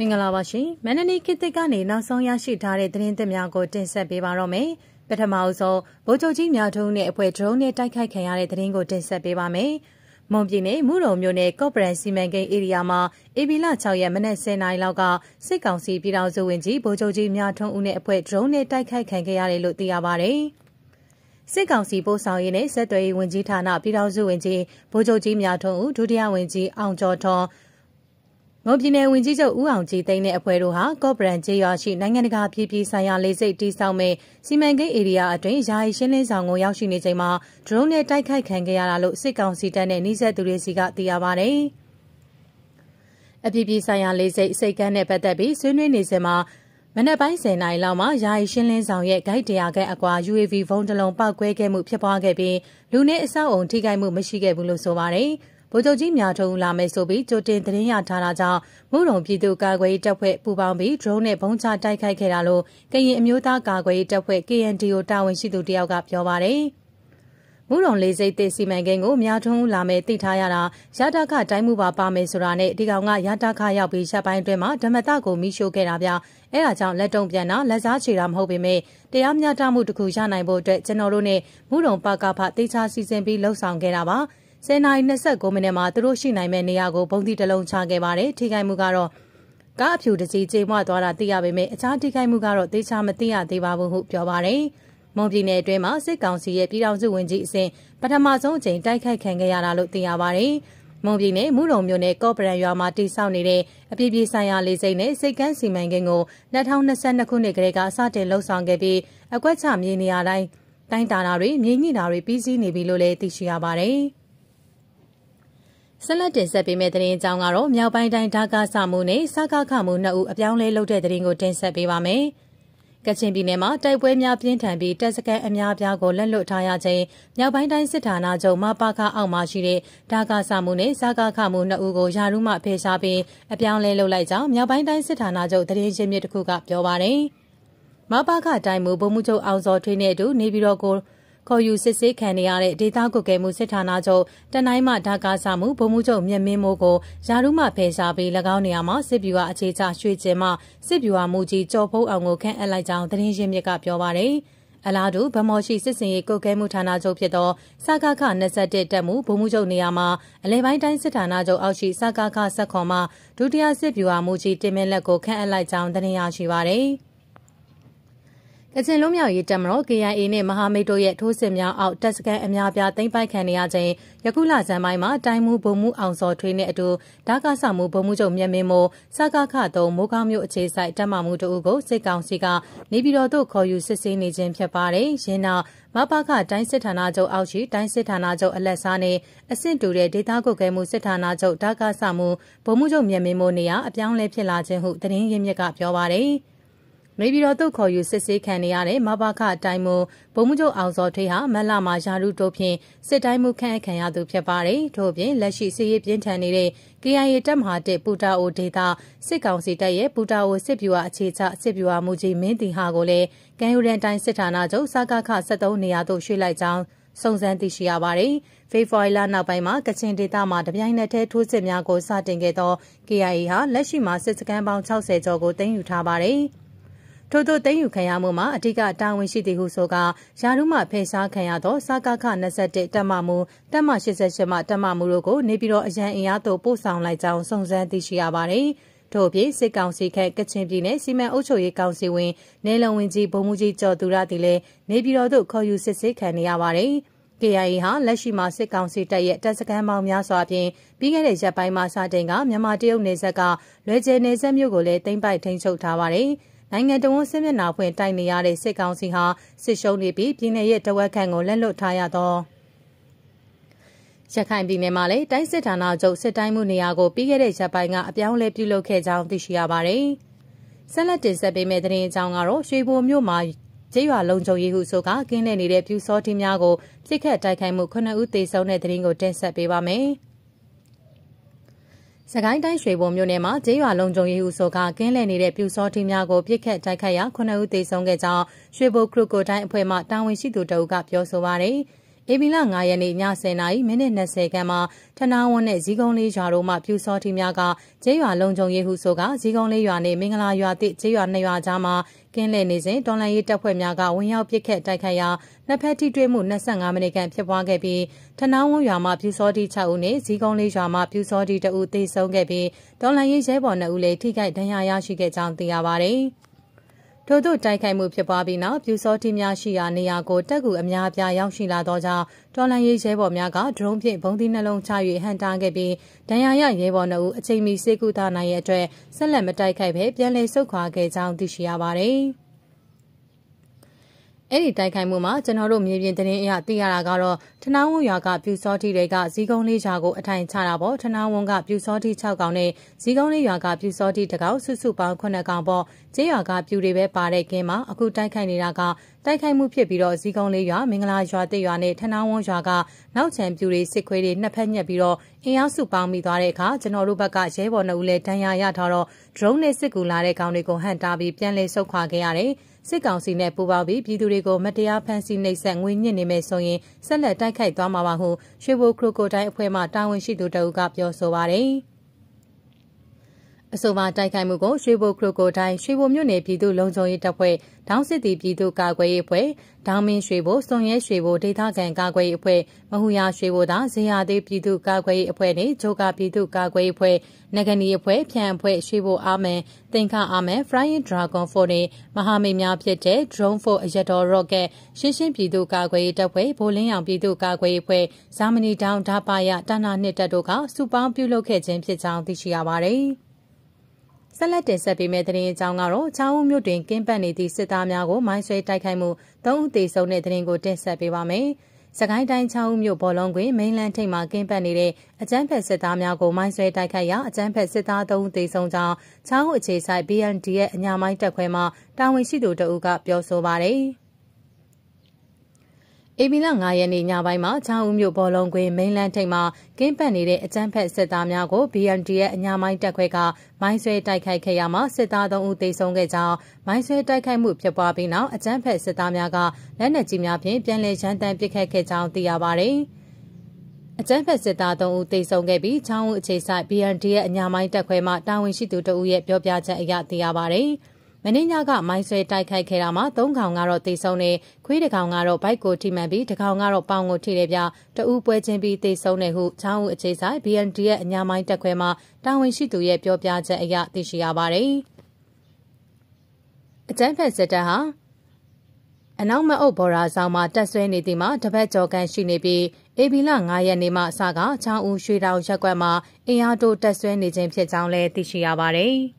မင်္ဂလာပါရှင်မန္တလေးခေတ်သစ်ကနေနောက်ဆုံးရရှိထားတဲ့သတင်းသစ်များကိုတင်ဆက်ပေးပါတော့မယ်ပထမအဆုံးဗိုလ်ချုပ်ကြီးများထုံးနဲ့အဖွဲ့ဒရုန်းနဲ့တိုက်ခိုက်ခံရတဲ့သတင်းကိုတင်ဆက်ပေးပါမယ်မွန်ပြည်နယ်မူရုံမြို့နယ်ကော့ပရန်စီမံကိန်းဧရိယာမှာအေဘီလ6ရက်မနက်10:00နာရီလောက်ကစစ်ကောင်စီပြည်ထောင်စုဝင်ကြီးဗိုလ်ချုပ်ကြီးများထုံးဦးနဲ့အဖွဲ့ဒရုန်းနဲ့တိုက်ခိုက်ခံခဲ့ရတယ်လို့သိရပါဗျ။စစ်ကောင်စီပို့ဆောင်ရေးနဲ့ဆက်သွယ်ရေးဝန်ကြီးဌာနပြည်ထောင်စုဝန်ကြီးဗိုလ်ချုပ်ကြီးများထုံးဦးဒုတိယဝန်ကြီးအောင်ကျော်ထွန်း မွန်ပြည်နယ်ဝန်ကြီးချုပ်ဦးအောင်ကြည်သိန်းတဲ့အဖွဲ့တို့ဟာကော့ပရန်ကျေးရွာရှိနိုင်ငံတကာပြည်ပြည်ဆိုင်ရာလေဆိပ်တီးဆောင်မဲ့စီမံကိန်းဧရိယာအတွင်းယာယီရှင်းလင်းဆောင်ကိုရောက်ရှိနေချိန်မှာဒရုန်းနဲ့တိုက်ခိုက်ခံခဲ့ရတာလို့စစ်ကောင်စီတပ်နဲ့နှိစက်သူတွေစီကသိရပါဗျ။အပြည်ပြည်ဆိုင်ရာလေဆိပ်စိတ်ကမ်းနဲ့ပတ်သက်ပြီးဆွေးနွေးနေစဉ်မှာမနက်ပိုင်း10:00နာရီလောက်မှာယာယီရှင်းလင်းဆောင်ရဲ့ဂိုက်တရာခန့်အကွာ UAV ဘုံတလုံးပောက်ကွဲခဲ့မှုဖြစ်ပွားခဲ့ပြီးလူနဲ့အဆောက်အုံထိခိုက်မှုမရှိခဲ့ဘူးလို့ဆိုပါတယ်။ ဗိုလ်ချုပ်ကြီးများထုံလာမယ်ဆိုပြီးကြိုတင်သတင်းရထားတာကြောင့်မုံရုံပြည်သူ့ကာကွယ်ရေးတပ်ဖွဲ့ပူးပေါင်းပြီး drone နဲ့ဘုံချတိုက်ခိုက်ခဲ့တာလို့ကရင်အမျိုးသားကာကွယ်ရေးတပ်ဖွဲ့ KNDO တာဝန်ရှိသူတယောက်ကပြောပါတယ်။မူရုံလေးစိတ်သစ်စီမံကိန်းကိုများထုံးလာမယ်သိထားရတာရတာခတိုင်းမှုပါပါမယ်ဆိုတာနဲ့ဒီကောင်ကရတာခရောက်ပြီးရပ်ပိုင်းအတွင်းမှာဓမ္မတကိုမိရှို့ခဲ့တာဗျအဲဒါကြောင့်လက်တုံပြန်တာလက်စားချေတာမဟုတ်ပေမဲ့တရားမျှတမှုတခုရနိုင်ဖို့အတွက်ကျွန်တော်တို့နဲ့မူရုံပကဖတေချာစီစဉ်ပြီးလှုပ်ဆောင်ခဲ့တာပါ 10နာရီ29မိနစ်မှာသူတို့ရှိနိုင်မဲ့နေရာကိုပုံသီးတစ်လုံးချခဲ့ပါတယ်ထိခိုက်မှုကတော့ကားအဖြူတစ်စီးကျေမွသွားတာသိရပေမဲ့အခြားထိခိုက်မှုကတော့သေချာမသိရသေးပါဘူးဟုပြောပါတယ်မွန်ပြည်နယ်အတွင်းမှာစစ်ကောင်စီရဲ့ပြည်ထောင်စုဝန်ကြီးအစဉ်ပထမဆုံးအကြိမ်တိုက်ခိုက်ခံခဲ့ရတာလို့သိရပါတယ်မွန်ပြည်နယ်မူရုံမြို့နယ်ကော့ပရန်ရွာမှာတည်ဆောက်နေတဲ့အပြည်ပြည်ဆိုင်ရာလေဆိပ်နဲ့စိတ်ကမ်းစီမံကိန်းကို2022ခုနှစ်ကတည်းကစတင်လှုပ်ဆောင်ခဲ့ပြီးအကွက်ချမြေနေရာတိုင်းတိုင်းတာတာတွေမြေညှိတာတွေပြီးစီးနေပြီလို့လည်းသိရှိရပါတယ်။ ဆက်လက်တင်ဆက်ပေးမယ့်သတင်းအကြောင်းကတော့မြောက်ပိုင်းတိုင်းဓာကစမှုနဲ့စကခမှုနှစ်ဦးအပြောင်းလဲလုပ်တဲ့သတင်းကိုတင်ဆက်ပေးပါမယ်။ကချင်ပြည်နယ်မှာတိုက်ပွဲများပြင်းထန်ပြီးတပ်စခန်းအများအပြားကိုလက်လွတ်ထားရခြင်းမြောက်ပိုင်းတိုင်းစစ်ဌာနချုပ်မပါခအောက်မှာရှိတဲ့ဓာကစမှုနဲ့စကခမှုနှစ်ဦးကိုယာရုမှဖေရှားပြီးအပြောင်းလဲလုပ်လိုက်ကြောင်းမြောက်ပိုင်းတိုင်းစစ်ဌာနချုပ်သတင်းရင်းမြစ်တစ်ခုကပြောပါရယ်။မပါခတိုင်းမူဗိုလ်မှူးချုပ်အောင်စောထွေးနဲ့အတူနေပြည်တော်ကို ခေါ်ယူစစ်ဆေးခံနေရတဲ့ဒေသကွက်ကဲမှုစစ်ဌာနချုပ်တနိုင်းမှဓာကားဆမှုဗိုလ်မှူးချုပ်မြင့်မင်းမိုးကိုယာရုမှဖယ်ရှားပြီး၎င်းနေရာမှာစစ်ဗျူဟာအခြေချရွှေကျင်မှစစ်ဗျူဟာမူကြီးကျော်ဖုံးအောင်ကိုခန့်အပ်လိုက်ကြောင်းသတင်းရင်းမြစ်ကပြောပါရယ်အလားတူဗမော်ရှိစစ်စင်ရေးကုတ်ကဲမှုဌာနချုပ်ဖြစ်သောစကခ21တက်မှုဗိုလ်မှူးချုပ်နေရာမှာအလဲပိုင်းတိုင်းစစ်ဌာနချုပ်အောက်ရှိစကခဆက်ခွန်မှဒုတိယစစ်ဗျူဟာမူကြီးတင်မင်းလက်ကိုခန့်အပ်လိုက်ကြောင်းသတင်းရရှိပါရယ်။ ကချင်လုံးမြောက်ရေးတပ်မတော် KIA နဲ့မဟာမိတ်တို့ရဲ့ထိုးစစ်များအောက်တပ်စခန်းအများပြားသိမ်းပိုက်ခံနေရခြင်းယခုလဇန်ပိုင်းမှာတိုင်းမှုဗိုလ်မှူးအောင်စောထွေးနဲ့အတူဓာကဆမှုဗိုလ်မှူးချုပ်မြတ်မင်းမိုးစကခသုံးမိုးကောင်းမြို့အခြေဆိုင်တပ်မမှုတို့ကိုစစ်ကောင်စီကနေပြည်တော်သို့ခေါ်ယူစစ်ဆေးနေခြင်းဖြစ်ပါတယ်။ရင်းနောက်မပခတိုင်းစစ်ဌာနချုပ်အောက်ရှိတိုင်းစစ်ဌာနချုပ်အလက်စားနဲ့အဆင့်တူတဲ့ဒေသကွက်ကဲမှုစစ်ဌာနချုပ်ဓာကဆမှုဗိုလ်မှူးချုပ်မြတ်မင်းမိုးနေရာအပြောင်းလဲဖြစ်လာခြင်းဟုသတင်းရင်းမြစ်ကပြောပါတယ်။ နေပြည်တော်သို့ခေါ်ယူစစ်ဆေးခံနေရတဲ့မဘာခအတိုင်းမဗိုလ်မှူးချုပ်အောင်စောထွေးဟာမက်လာမှာယာရုတို့ဖြင့်စစ်တိုင်းမှုခန့်အပ်ခံရသူဖြစ်ပါတယ်။ထို့ပြင်လက်ရှိစစ်ရေးပြင်းထန်နေတဲ့ KIA တပ်မဟာ1ပူတာအိုဒေတာစစ်ကောင်စီတပ်ရဲ့ပူတာအိုစစ်ဗျူဟာအခြေချစစ်ဗျူဟာမူကြီးမင်းတီဟာကိုလည်းကံယူရန်တိုင်းစစ်ဌာနချုပ်စကခ73နေရာသို့ရွှေ့လိုက်ကြောင်းစုံစမ်းသိရှိရပါတယ်။ဖေဖော်ဝါရီလနောက်ပိုင်းမှာကချင်ဒေသမှာတပြိုင်နက်တည်းထိုးစစ်များကိုစတင်ခဲ့သော KIA ဟာလက်ရှိမှာစစ်စခန်းပေါင်း60ကျော်ကိုသိမ်းယူထားပါတယ်။ ထို့သို့သိမ်းယူခံရမှုမှာအ धिक တာဝန်ရှိသည်ဟုဆိုကယာရုမှဖယ်ရှားခံရသောစကခ21တက်မမှုတက်မ88မှတက်မမှုတို့ကိုနေပြည်တော်အရန်အင်အားသို့ပို့ဆောင်လိုက်ကြောင်းစုံစမ်းသိရှိရပါသည်ထို့ပြင်စစ်ကောင်စီခက်ကချင်ပြည်နယ်စီမံအုပ်ချုပ်ရေးကောင်စီဝင်နေလုံဝင်ကြီးဗိုလ်မှူးကြီးကျော်သူရသည်လည်းနေပြည်တော်သို့ခေါ်ယူစစ်ဆေးခံနေရပါတယ်။ KIA ဟာလက်ရှိမှာစစ်ကောင်စီတပ်ရဲ့တပ်စခန်းပေါင်းများစွာဖြင့်ပြီးခဲ့တဲ့ရက်ပိုင်းမှာစတင်ကမြန်မာတရုတ်နယ်စပ်ကလွယ်ကျယ်နယ်စပ်မြို့ကိုလည်းသိမ်းပိုက်ထိန်းချုပ်ထားပါတယ်။ နိုင်ငံတော်ဝန်စစ်မျက်နှာဖွင့်တိုက်နေရတဲ့စစ်ကောင်စီဟာစစ်ရှုံးနေပြီးပြည်내ရဲ့တဝက်ခန့်ကိုလက်လွတ်ထားရသောရခိုင်ပြည်နယ်မှာလည်းတိုင်းစစ်ဌာနချုပ်စစ်တိုင်းမှုနေရာကိုပြီးခဲ့တဲ့ရက်ပိုင်းကအပြောင်းလဲပြုလုပ်ခဲ့ကြောင်းသိရှိရပါတယ်။ဆက်လက်တင်ဆက်ပေးမယ့်သတင်းအကြောင်းကတော့ရွှေဘိုမြို့မှာကျေးရွာလုံခြုံရေးဟုဆိုကကင်းနေနေတဲ့ပြူစောထင်းများကိုပြစ်ခတ်တိုက်ခိုက်မှု9ဦးသေဆုံးတဲ့သတင်းကိုတင်ဆက်ပေးပါမယ်။ စကိုင်းတိုင်းရွှေဘုံမြို့နယ်မှာကျေးရွာလုံခြုံရေးဦးဆိုကကင်းလည်နေတဲ့ပြူစောထင်းများကိုပြစ်ခတ်တိုက်ခိုက်ရာ9ဦးသေဆုံးခဲ့ကြောင်းရွှေဘုံခရုကိုတိုင်းအဖွဲ့မှတာဝန်ရှိသူတအုပ်ကပြောဆိုပါရယ်။ ဧပြီလ9ရက်နေ့ည10:00နာရီမိနစ်20ခန်းမှာထနာဝန်းနဲ့ဇီကုံလေးရွာတို့မှပြူစောတိများကကျေးရွာလုံခြုံရေးဟုဆိုကဇီကုံလေးရွာနဲ့မင်္ဂလာရွာတိကျေးရွာနှစ်ရွာကြားမှာကင်းလှည့်နေစဉ်တော်လန်ရေးတပ်ဖွဲ့များကဝင်ရောက်ပစ်ခတ်တိုက်ခိုက်ရာနှစ်ဖက်ထိတွေ့မှု25မိနစ်ခန့်ဖြစ်ပွားခဲ့ပြီးထနာဝန်းရွာမှပြူစောတိ6ဦးနဲ့ဇီကုံလေးရွာမှပြူစောတိ2ဦးသေဆုံးခဲ့ပြီးတော်လန်ရေးရဲဘော်2ဦးလည်းထိခိုက်ဒဏ်ရာရရှိခဲ့ကြောင်းသိရပါတယ်။ ထို့သို့တိုက်ခိုက်မှုဖြစ်ပွားပြီးနောက်ပြူစောတိများရှိရာနေရာကိုတက်ကူအများအပြားရောက်ရှိလာသောကြောင့်တော်လန်ရေးရဲဘော်များကဒရုန်းဖြင့်ဘုံသီးနှလုံးချ၍ဟန်တာခဲ့ပြီးဒဏ်ရာရရဲဘော်နှုတ်အချိန်မီစေကူတာနိုင်ရဲ့အတွက်ဆက်လက်မတိုက်ခိုက်ဘဲပြန်လည်ဆုတ်ခွာခဲ့ကြောင်းသိရှိရပါတယ်။ အဲ့ဒီတိုက်ခိုက်မှုမှာကျွန်တော်တို့မြေပြင်သတင်းအရသိရတာကတော့ထနာဝုံရွာကပြူစောတိတွေကဇီကုံလေးရွာကိုအထိုင်ချတာပေါ့ထနာဝုံကပြူစောတိ6ကောင်နဲ့ဇီကုံလေးရွာကပြူစောတိတကောင်စုစုပေါင်း9ကောင်ပေါ့ကျေးရွာကပြူတွေပဲပါတဲ့ကင်းမှာအခုတိုက်ခိုက်နေတာကတိုက်ခိုက်မှုဖြစ်ပြီးတော့ဇီကုံလေးရွာမင်္ဂလာရွာတိရွာနဲ့ထနာဝုံရွာကနောက်ချန်ပြူတွေစစ်ခွေးတွေနှစ်ဖက်ညက်ပြီးတော့အင်အားစုပေါင်းမိသွားတဲ့အခါကျွန်တော်တို့ဘက်ကရဲဘော်နှုတ်လည်းဒဏ်ရာရထားတော့ drone နဲ့စစ်ကူလာတဲ့ကောင်တွေကိုဟန်တာပြီးပြန်လည်ဆုတ်ခွာခဲ့ရတယ် စစ်ကောင်စီနဲ့ပူးပေါင်းပြီးပြည်သူတွေကိုမတရားဖမ်းဆီးနှိပ်စက်ငွေညစ်နေမယ်ဆိုရင်ဆက်လက်တိုက်ခိုက်သွားမှာပါဟုရွှေဘိုခရိုကိုတိုင်းအဖွဲ့မှတာဝန်ရှိသူတအုပ်ကပြောဆိုပါတယ်။ အဆိုပါတိုက်ခိုက်မှုကိုရွှေဘိုခရိုကိုတိုင်းရွှေဘိုမြို့နယ်ပြည်သူ့လုံခြုံရေးတပ်ဖွဲ့ဒေါင်းစစ်တီပြည်သူ့ကာကွယ်ရေးအဖွဲ့ဒေါင်းမင်းရွှေဘိုစုံရဲရွှေဘိုဒေသခံကာကွယ်ရေးအဖွဲ့မဟူယာရွှေဘိုသာဇေယျသေးပြည်သူ့ကာကွယ်ရေးအဖွဲ့နဲ့ဂျိုကာပြည်သူ့ကာကွယ်ရေးအဖွဲ့နဂနီအဖွဲ့ဖြန့်အဖွဲ့ရွှေဘိုအာမန်တင်ခအာမန် Flying Dragon 4နဲ့မဟာမိတ်များဖြစ်တဲ့ Drone 4အရတော် Rocket ရှင်းရှင်းပြည်သူ့ကာကွယ်ရေးတပ်ဖွဲ့ဗိုလ်လင်းရောင်ပြည်သူ့ကာကွယ်ရေးအဖွဲ့ဇာမနီတောင်ဓာပါယတာနာနှစ်တပ်တို့ကစုပေါင်းပြုလုပ်ခဲ့ခြင်းဖြစ်ကြောင်းသိရှိရပါတယ်။ ဆက်လက်တင်ဆက်ပေးမယ့်သတင်းအကြောင်းကတော့ချောင်းဦးမြို့တွင်ကင်းပတ်နေသည့်စစ်သားများကိုမိုင်းဆွဲတိုက်ခိုက်မှု၃ဦးသေဆုံးတဲ့သတင်းကိုတင်ဆက်ပေးပါမယ်။စကိုင်းတိုင်းချောင်းဦးမြို့ဘောလုံးကွင်းမိန်လန်းထိပ်မှာကင်းပတ်နေတဲ့အကြမ်းဖက်စစ်သားများကိုမိုင်းဆွဲတိုက်ခိုက်ရာအကြမ်းဖက်စစ်သား၃ဦးသေဆုံးကြောင်းချောင်းဦးအခြေဆိုင် BND ရဲ့အညာမိုင်းတပ်ခွဲမှတာဝန်ရှိသူတအုပ်ကပြောဆိုပါတယ်။ ဧပြီလ9ရက်နေ့ညပိုင်းမှာချောင်းဦးမြို့ဘောလုံးကွင်းမိန်လန်းထိပ်မှာကင်းပတ်နေတဲ့အကြမ်းဖက်စစ်သားများကို BND ရဲ့အညာမိုင်းတပ်ခွဲကမိုင်းဆွဲတိုက်ခိုက်ခဲ့ရမှာစစ်သား3ဦးသေဆုံးခဲ့ကြောင်းမိုင်းဆွဲတိုက်ခိုက်မှုဖြစ်ပွားပြီးနောက်အကြမ်းဖက်စစ်သားများကလက်နက်ကြီးများဖြင့်ပြန်လည်ရန်တမ်းပစ်ခတ်ခဲ့ကြောင်းသိရပါတယ်။အကြမ်းဖက်စစ်သား3ဦးသေဆုံးခဲ့ပြီးချောင်းဦးအခြေဆိုင် BND ရဲ့အညာမိုင်းတပ်ခွဲမှတာဝန်ရှိသူတဦးရဲ့ပြောပြချက်အရသိရပါတယ်။ မင်းညကမိုင်းဆွဲတိုက်ခိုက်ခဲ့တာမှာ၃ကောင်ကတော့တေဆုံးနေခွေးတစ်ကောင်ကတော့ဘိုက်ကိုထိမှန်ပြီးတစ်ကောင်ကတော့ပေါင်ကိုထိတယ်ပြတအူးပွဲချင်းပြီးတေဆုံးနေဟုချောင်းဦးအခြေဆိုင် BND ရဲ့အညာမိုင်းတက်ခွဲမှာတာဝန်ရှိသူရဲ့ပြောပြချက်အရသိရှိရပါတယ်အကြမ်းဖက်စစ်တပ်ဟာအနောက်မအုပ်ဘော်ရာဆောင်မှာတက်ဆွဲနေသည်မှာတပတ်ကျော်ကန်ရှိနေပြီးအေဘီလ9ရက်နေ့မှအစကချောင်းဦးရွှေတောင်ရက်ကွက်မှာအင်အားတိုးတက်ဆွဲနေခြင်းဖြစ်ကြောင်းလည်းသိရှိရပါတယ်။